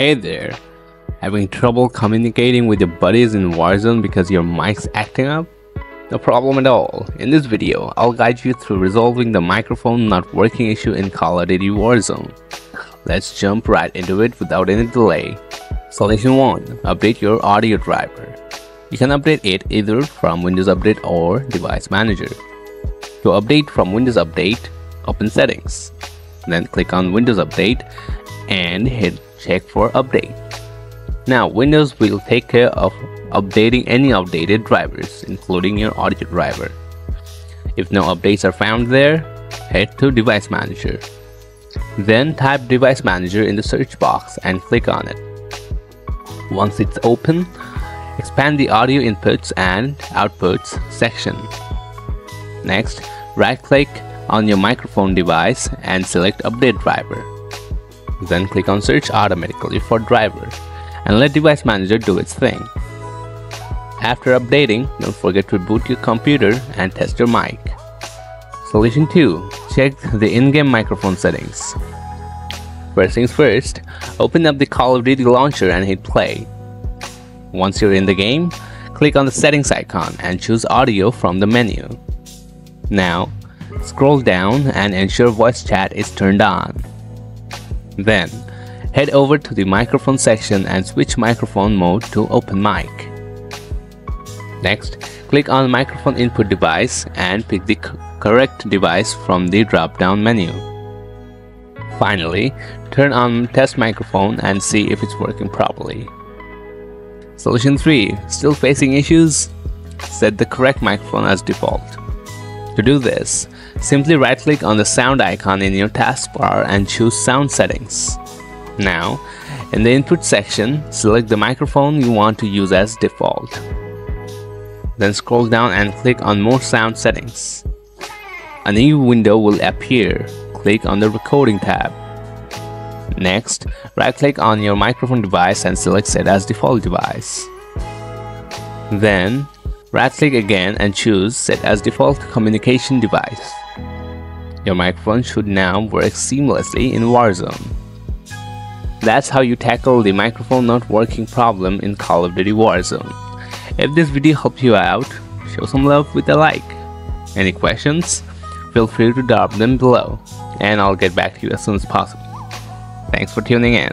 Hey there! Having trouble communicating with your buddies in Warzone because your mic's acting up? No problem at all. In this video, I'll guide you through resolving the microphone not working issue in Call of Duty Warzone. Let's jump right into it without any delay. Solution 1. Update your audio driver. You can update it either from Windows Update or Device Manager. To update from Windows Update, open Settings. Then click on Windows Update and hit check for update. Now Windows will take care of updating any outdated drivers, including your audio driver. If no updates are found there, head to Device Manager. Then type Device Manager in the search box and click on it. Once it's open, expand the audio inputs and outputs section. Next, right click on your microphone device and select Update Driver. Then click on search automatically for driver and let device manager do its thing. After updating, don't forget to boot your computer and test your mic. Solution 2. Check the in-game microphone settings. First things first, open up the Call of Duty launcher and hit play. Once you're in the game, click on the settings icon and choose audio from the menu. Now, scroll down and ensure voice chat is turned on. Then, head over to the microphone section and switch microphone mode to open mic. Next, click on microphone input device and pick the correct device from the drop-down menu. Finally, turn on test microphone and see if it's working properly. Solution 3. Still facing issues? Set the correct microphone as default. To do this, simply right-click on the sound icon in your taskbar and choose Sound Settings. Now, in the input section, select the microphone you want to use as default. Then scroll down and click on More Sound Settings. A new window will appear. Click on the Recording tab. Next, right-click on your microphone device and select Set as Default Device. Then, right-click again and choose Set as Default Communication Device. Your microphone should now work seamlessly in Warzone. That's how you tackle the microphone not working problem in Call of Duty Warzone. If this video helped you out, show some love with a like. Any questions? Feel free to drop them below, and I'll get back to you as soon as possible. Thanks for tuning in.